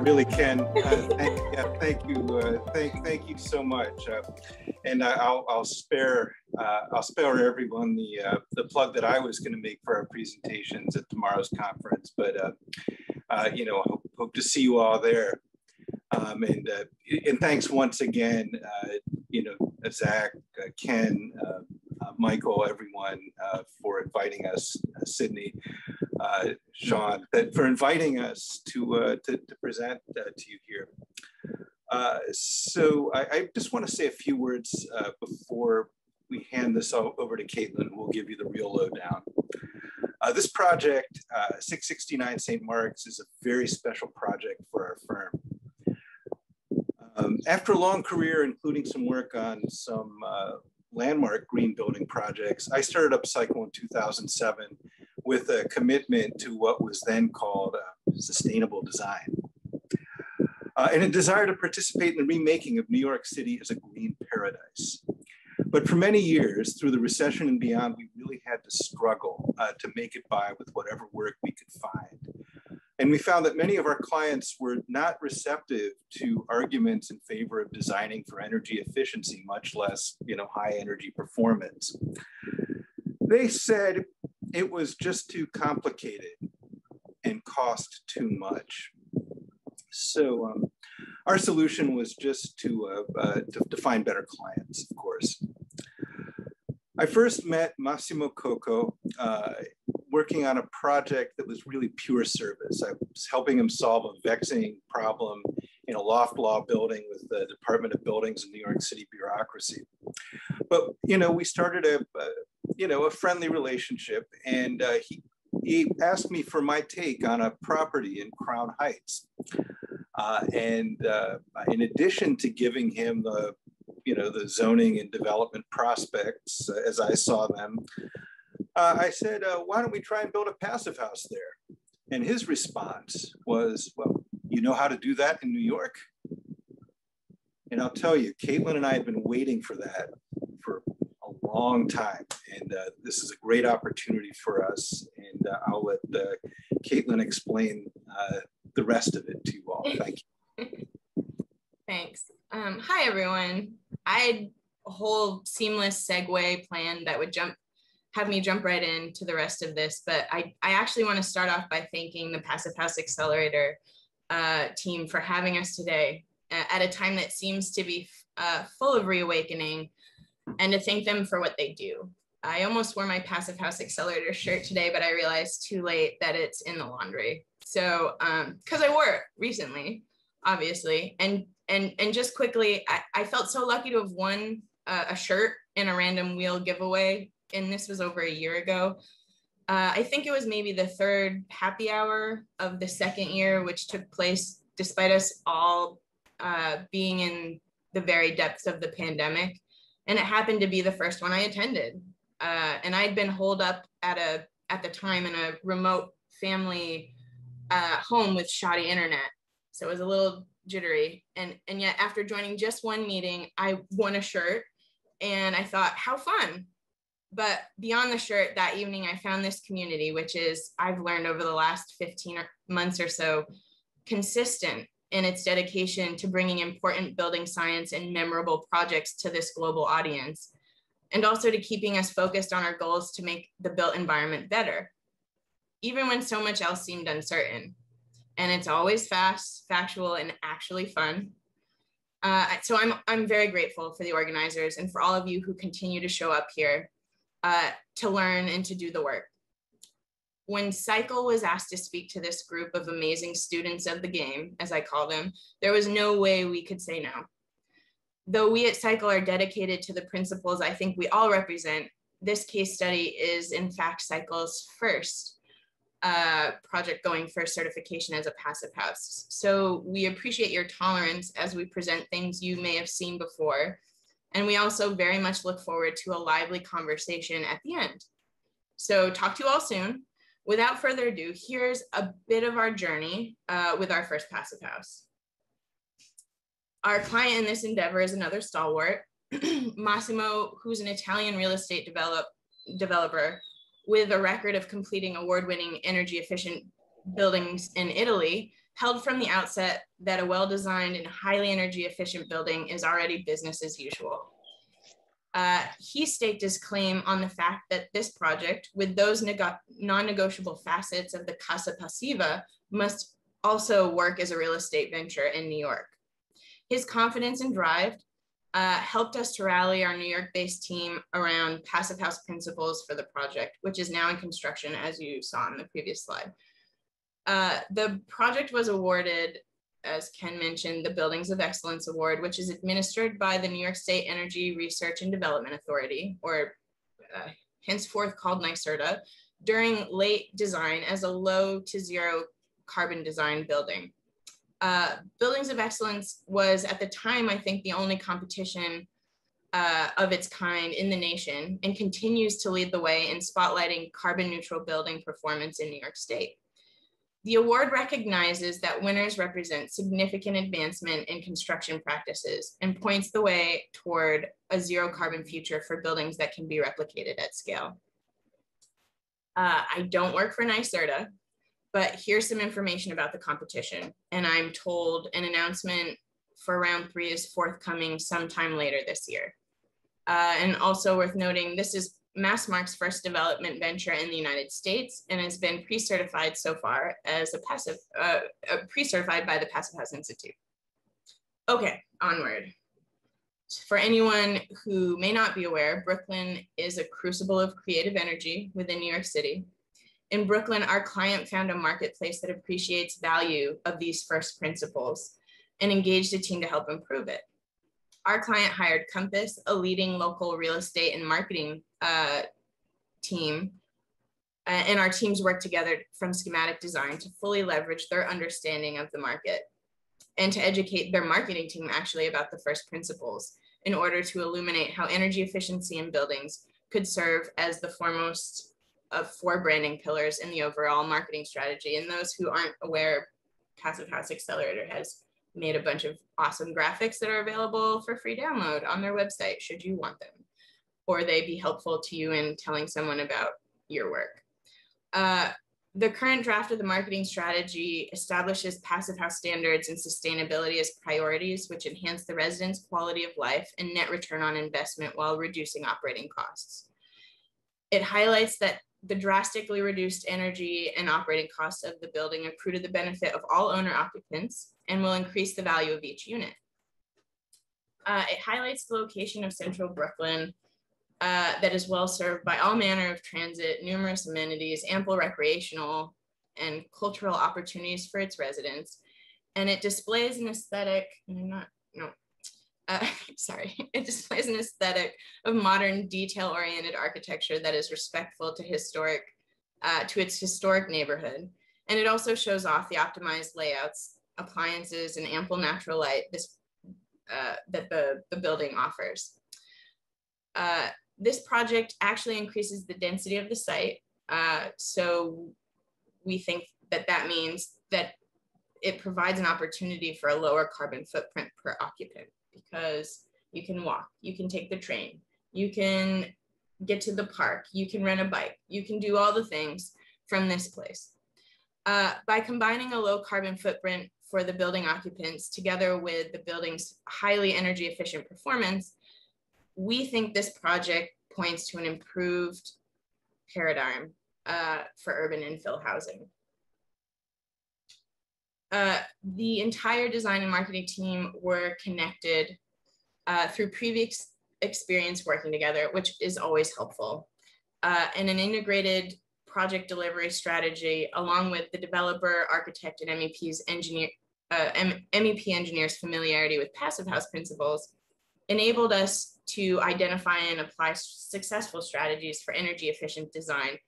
really can. Uh, thank, yeah, thank you, uh, thank, thank you so much. Uh, and I'll, I'll spare, uh, I'll spare everyone the uh, the plug that I was going to make for our presentations at tomorrow's conference. But uh, you know, hope, hope to see you all there. Um, and and thanks once again, you know, Zack, Ken, Michael, everyone for inviting us, Sydney uh, Shaun, that for inviting us to, uh, to, to, present uh, to you here. Uh, so I, I, just want to say a few words uh, before we hand this over to Caitlin, who will give you the real lowdown. Uh, this project, 669 St. Mark's, is a very special project for our firm. Um, after a long career, including some work on some landmark green building projects, I started up Cycle in 2007 with a commitment to what was then called uh, sustainable design. Uh, and a desire to participate in the remaking of New York City as a green paradise. But for many years, through the recession and beyond, we really had to struggle uh, to make it by with whatever work we could find. And we found that many of our clients were not receptive to arguments in favor of designing for energy efficiency, much less you know, high energy performance. They said it was just too complicated and cost too much. So um, our solution was just to, uh, uh, to, to, find better clients, of course. I first met Massimo Coco uh, working on a project that was really pure service. I was helping him solve a vexing problem in a loft law building with the Department of Buildings and New York City bureaucracy. But, you know, we started a, a you know, a friendly relationship. And uh, he, he asked me for my take on a property in Crown Heights. Uh, and uh, in addition to giving him the, you know, the zoning and development prospects uh, as I saw them, uh, I said, uh, why don't we try and build a passive house there? And his response was, well, you know how to do that in New York? And I'll tell you, Caitlin and I have been waiting for that long time. And uh, this is a great opportunity for us. And uh, I'll let uh, Caitlin explain uh, the rest of it to you all. Thank you. Thanks. Um, hi, everyone. I had a whole seamless segue plan that would jump have me jump right into the rest of this, but I, I actually want to start off by thanking the Passive House Accelerator uh, team for having us today at a time that seems to be uh, full of reawakening and to thank them for what they do. I almost wore my Passive House Accelerator shirt today, but I realized too late that it's in the laundry. So, because um, I wore it recently, obviously, and and and just quickly, I, I felt so lucky to have won uh, a shirt in a random wheel giveaway, and this was over a year ago. Uh, I think it was maybe the third happy hour of the second year, which took place despite us all uh, being in the very depths of the pandemic and it happened to be the first one I attended. Uh, and I'd been holed up at a at the time in a remote family uh, home with shoddy internet, so it was a little jittery. And and yet after joining just one meeting, I won a shirt, and I thought, how fun. But beyond the shirt, that evening I found this community, which is I've learned over the last 15 months or so, consistent in its dedication to bringing important building science and memorable projects to this global audience, and also to keeping us focused on our goals to make the built environment better, even when so much else seemed uncertain. And it's always fast, factual, and actually fun. Uh, so I'm, I'm very grateful for the organizers and for all of you who continue to show up here uh, to learn and to do the work when Cycle was asked to speak to this group of amazing students of the game, as I call them, there was no way we could say no. Though we at Cycle are dedicated to the principles I think we all represent, this case study is in fact Cycle's first uh, project going for certification as a passive house. So we appreciate your tolerance as we present things you may have seen before. And we also very much look forward to a lively conversation at the end. So talk to you all soon without further ado, here's a bit of our journey uh, with our first passive house. Our client in this endeavor is another stalwart, Massimo, who's an Italian real estate develop, developer with a record of completing award-winning energy efficient buildings in Italy, held from the outset that a well-designed and highly energy efficient building is already business as usual. Uh, he staked his claim on the fact that this project, with those non-negotiable facets of the Casa Pasiva, must also work as a real estate venture in New York. His confidence and drive uh, helped us to rally our New York-based team around Passive House principles for the project, which is now in construction, as you saw in the previous slide. Uh, the project was awarded, as Ken mentioned, the Buildings of Excellence Award, which is administered by the New York State Energy Research and Development Authority, or uh, henceforth called NYSERDA, during late design as a low to zero carbon design building. Uh, Buildings of Excellence was at the time, I think, the only competition uh, of its kind in the nation and continues to lead the way in spotlighting carbon neutral building performance in New York State. The award recognizes that winners represent significant advancement in construction practices and points the way toward a zero carbon future for buildings that can be replicated at scale. Uh, I don't work for NYSERDA, but here's some information about the competition. And I'm told an announcement for round three is forthcoming sometime later this year. Uh, and also worth noting, this is MassMark's first development venture in the United States and has been pre-certified so far as a passive, uh, uh, pre-certified by the Passive House Institute. Okay, onward. For anyone who may not be aware, Brooklyn is a crucible of creative energy within New York City. In Brooklyn, our client found a marketplace that appreciates value of these first principles and engaged a team to help improve it our client hired Compass, a leading local real estate and marketing uh, team. Uh, and our teams work together from schematic design to fully leverage their understanding of the market and to educate their marketing team actually about the first principles in order to illuminate how energy efficiency in buildings could serve as the foremost of four branding pillars in the overall marketing strategy. And those who aren't aware, Passive House Accelerator has made a bunch of awesome graphics that are available for free download on their website should you want them or they be helpful to you in telling someone about your work. Uh, the current draft of the marketing strategy establishes passive house standards and sustainability as priorities, which enhance the residents' quality of life and net return on investment while reducing operating costs. It highlights that the drastically reduced energy and operating costs of the building accrue to the benefit of all owner occupants and will increase the value of each unit. Uh, it highlights the location of central Brooklyn uh, that is well served by all manner of transit, numerous amenities, ample recreational and cultural opportunities for its residents. And it displays an aesthetic, not, no, uh, sorry, it displays an aesthetic of modern detail-oriented architecture that is respectful to historic, uh, to its historic neighborhood. And it also shows off the optimized layouts, appliances, and ample natural light this, uh, that the, the building offers. Uh, this project actually increases the density of the site. Uh, so we think that that means that it provides an opportunity for a lower carbon footprint per occupant because you can walk, you can take the train, you can get to the park, you can rent a bike, you can do all the things from this place. Uh, by combining a low carbon footprint for the building occupants together with the building's highly energy efficient performance, we think this project points to an improved paradigm uh, for urban infill housing. Uh, the entire design and marketing team were connected uh, through previous experience working together, which is always helpful. Uh, and an integrated project delivery strategy, along with the developer, architect, and MEP's engineer, uh, MEP engineers' familiarity with passive house principles, enabled us to identify and apply successful strategies for energy efficient design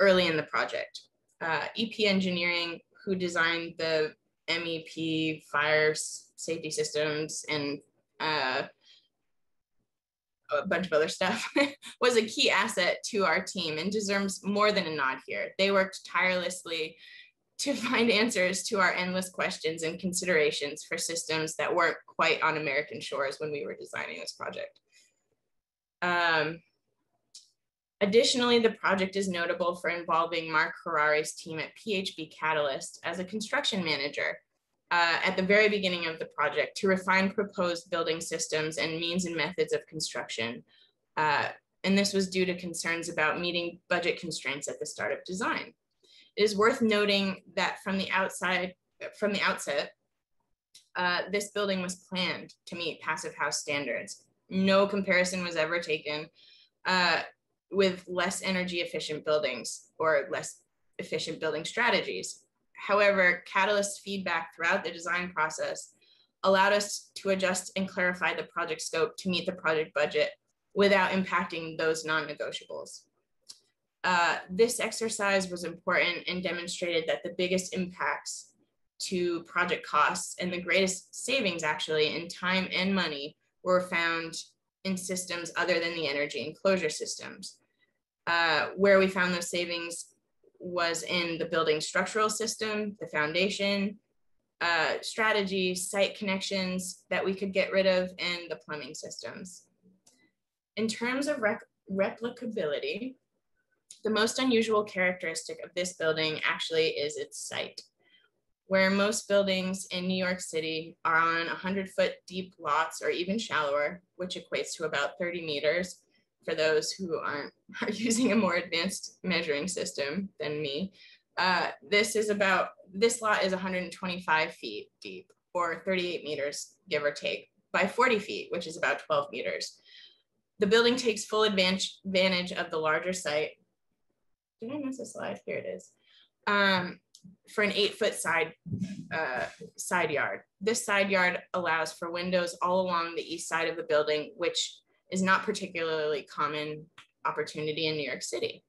early in the project. Uh, EP engineering who designed the MEP fire safety systems and uh, a bunch of other stuff, was a key asset to our team and deserves more than a nod here. They worked tirelessly to find answers to our endless questions and considerations for systems that weren't quite on American shores when we were designing this project. Um, Additionally, the project is notable for involving Mark Harare's team at PHB Catalyst as a construction manager uh, at the very beginning of the project to refine proposed building systems and means and methods of construction. Uh, and this was due to concerns about meeting budget constraints at the start of design. It is worth noting that from the outside, from the outset, uh, this building was planned to meet passive house standards. No comparison was ever taken uh, with less energy efficient buildings or less efficient building strategies. However, catalyst feedback throughout the design process allowed us to adjust and clarify the project scope to meet the project budget without impacting those non-negotiables. Uh, this exercise was important and demonstrated that the biggest impacts to project costs and the greatest savings actually in time and money were found in systems other than the energy enclosure systems. Uh, where we found those savings was in the building structural system, the foundation, uh, strategy, site connections that we could get rid of, and the plumbing systems. In terms of replicability, the most unusual characteristic of this building actually is its site where most buildings in New York City are on 100 foot deep lots or even shallower, which equates to about 30 meters for those who aren't are using a more advanced measuring system than me. Uh, this is about, this lot is 125 feet deep or 38 meters, give or take, by 40 feet, which is about 12 meters. The building takes full advantage, of the larger site. Did I miss a slide? Here it is. Um, for an eight foot side uh, side yard. This side yard allows for windows all along the east side of the building, which is not particularly common opportunity in New York City.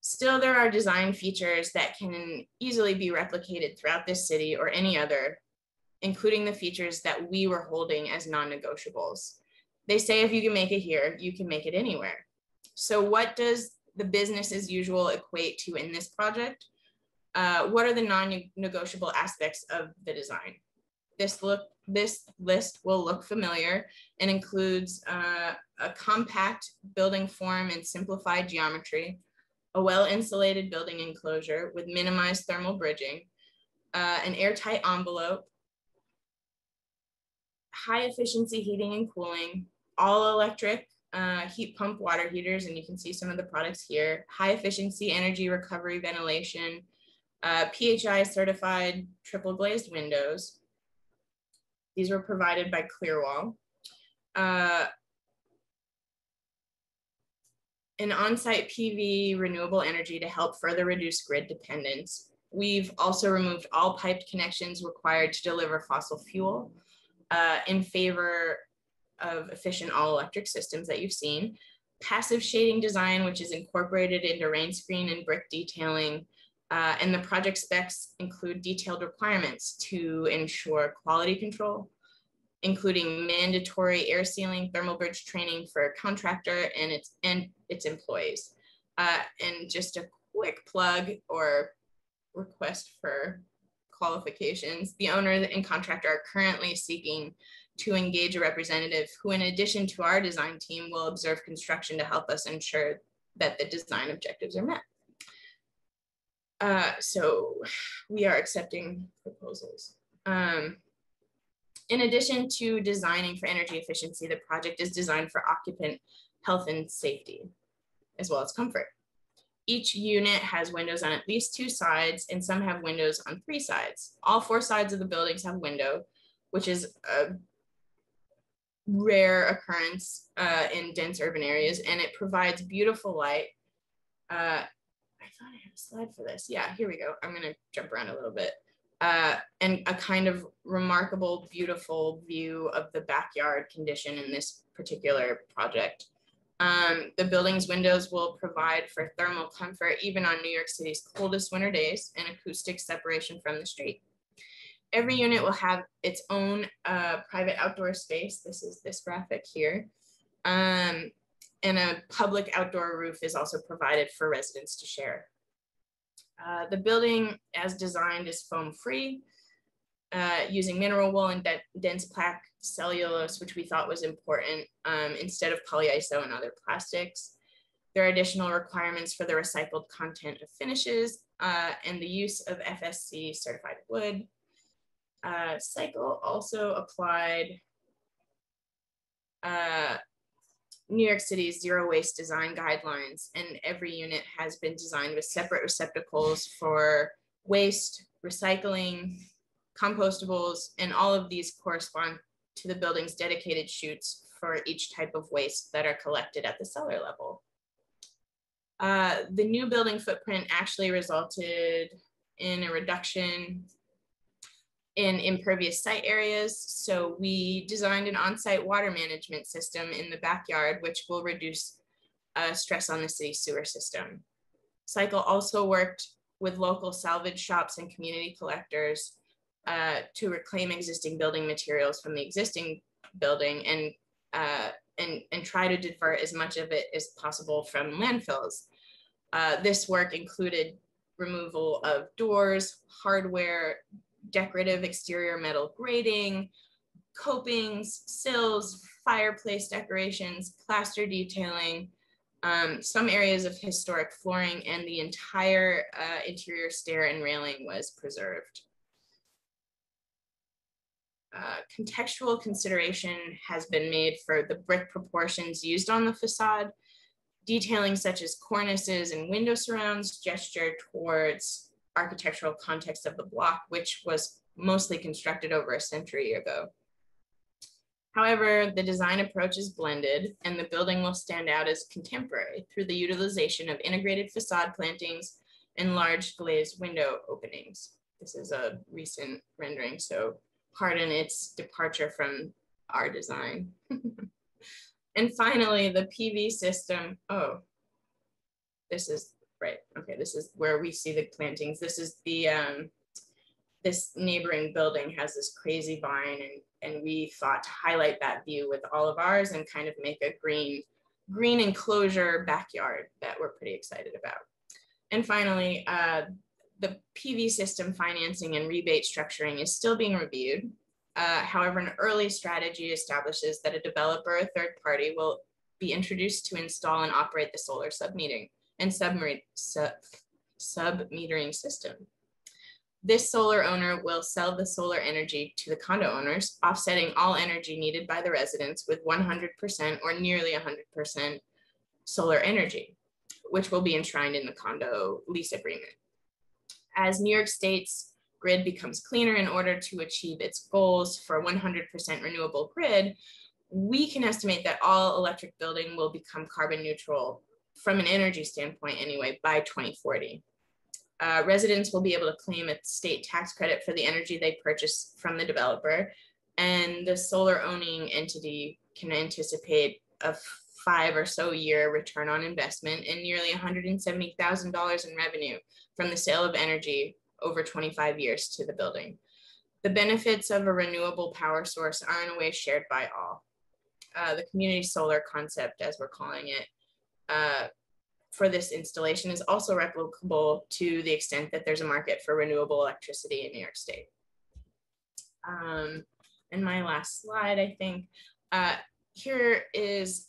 Still, there are design features that can easily be replicated throughout this city or any other, including the features that we were holding as non-negotiables. They say if you can make it here, you can make it anywhere. So what does the business as usual equate to in this project? Uh, what are the non-negotiable aspects of the design? This look, this list will look familiar and includes uh, a compact building form and simplified geometry, a well-insulated building enclosure with minimized thermal bridging, uh, an airtight envelope, high efficiency heating and cooling, all electric uh, heat pump water heaters, and you can see some of the products here, high efficiency energy recovery ventilation, uh, PHI certified triple glazed windows. These were provided by Klearwall. Uh, an on-site PV renewable energy to help further reduce grid dependence. We've also removed all piped connections required to deliver fossil fuel uh, in favor of efficient all electric systems that you've seen. Passive shading design, which is incorporated into rain screen and brick detailing, uh, and the project specs include detailed requirements to ensure quality control, including mandatory air sealing thermal bridge training for a contractor and its, and its employees. Uh, and just a quick plug or request for qualifications, the owner and contractor are currently seeking to engage a representative who, in addition to our design team, will observe construction to help us ensure that the design objectives are met. Uh, so we are accepting proposals. Um, in addition to designing for energy efficiency, the project is designed for occupant health and safety, as well as comfort. Each unit has windows on at least two sides, and some have windows on three sides. All four sides of the buildings have window, which is a rare occurrence uh, in dense urban areas, and it provides beautiful light uh, thought I had a slide for this. Yeah, here we go. I'm gonna jump around a little bit. Uh, and a kind of remarkable, beautiful view of the backyard condition in this particular project. Um, the building's windows will provide for thermal comfort even on New York City's coldest winter days and acoustic separation from the street. Every unit will have its own uh, private outdoor space. This is this graphic here. Um, and a public outdoor roof is also provided for residents to share. Uh, the building as designed is foam free uh, using mineral wool and de dense pack cellulose, which we thought was important um, instead of polyiso and other plastics. There are additional requirements for the recycled content of finishes uh, and the use of FSC certified wood. Uh, Cycle also applied uh, New York City's zero waste design guidelines, and every unit has been designed with separate receptacles for waste, recycling, compostables, and all of these correspond to the building's dedicated chutes for each type of waste that are collected at the cellar level. Uh, the new building footprint actually resulted in a reduction in impervious site areas. So we designed an on-site water management system in the backyard, which will reduce uh, stress on the city sewer system. Cycle also worked with local salvage shops and community collectors uh, to reclaim existing building materials from the existing building and, uh, and, and try to divert as much of it as possible from landfills. Uh, this work included removal of doors, hardware, decorative exterior metal grating, copings, sills, fireplace decorations, plaster detailing, um, some areas of historic flooring, and the entire uh, interior stair and railing was preserved. Uh, contextual consideration has been made for the brick proportions used on the facade, detailing such as cornices and window surrounds gesture towards architectural context of the block, which was mostly constructed over a century ago. However, the design approach is blended and the building will stand out as contemporary through the utilization of integrated facade plantings and large glazed window openings. This is a recent rendering, so pardon its departure from our design. and finally, the PV system, oh, this is right. Okay, this is where we see the plantings. This is the, um, this neighboring building has this crazy vine and, and we thought to highlight that view with all of ours and kind of make a green, green enclosure backyard that we're pretty excited about. And finally, uh, the PV system financing and rebate structuring is still being reviewed. Uh, however, an early strategy establishes that a developer or third party will be introduced to install and operate the solar and submetering system. This solar owner will sell the solar energy to the condo owners, offsetting all energy needed by the residents with 100% or nearly 100% solar energy, which will be enshrined in the condo lease agreement. As New York State's grid becomes cleaner in order to achieve its goals for 100% renewable grid, we can estimate that all electric building will become carbon neutral from an energy standpoint anyway, by 2040. Uh, residents will be able to claim a state tax credit for the energy they purchase from the developer, and the solar owning entity can anticipate a five or so year return on investment and nearly $170,000 in revenue from the sale of energy over 25 years to the building. The benefits of a renewable power source are in a way shared by all. Uh, the community solar concept, as we're calling it, uh, for this installation is also replicable to the extent that there's a market for renewable electricity in New York State. Um, and my last slide, I think, uh, here is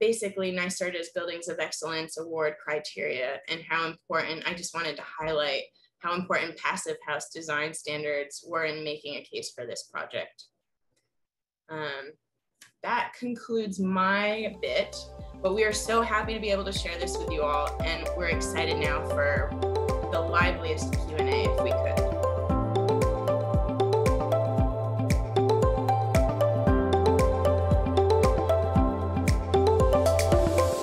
basically NYSERDA's Buildings of Excellence Award criteria and how important, I just wanted to highlight how important passive house design standards were in making a case for this project. Um, that concludes my bit. But we are so happy to be able to share this with you all, and we're excited now for the liveliest Q&A if we could.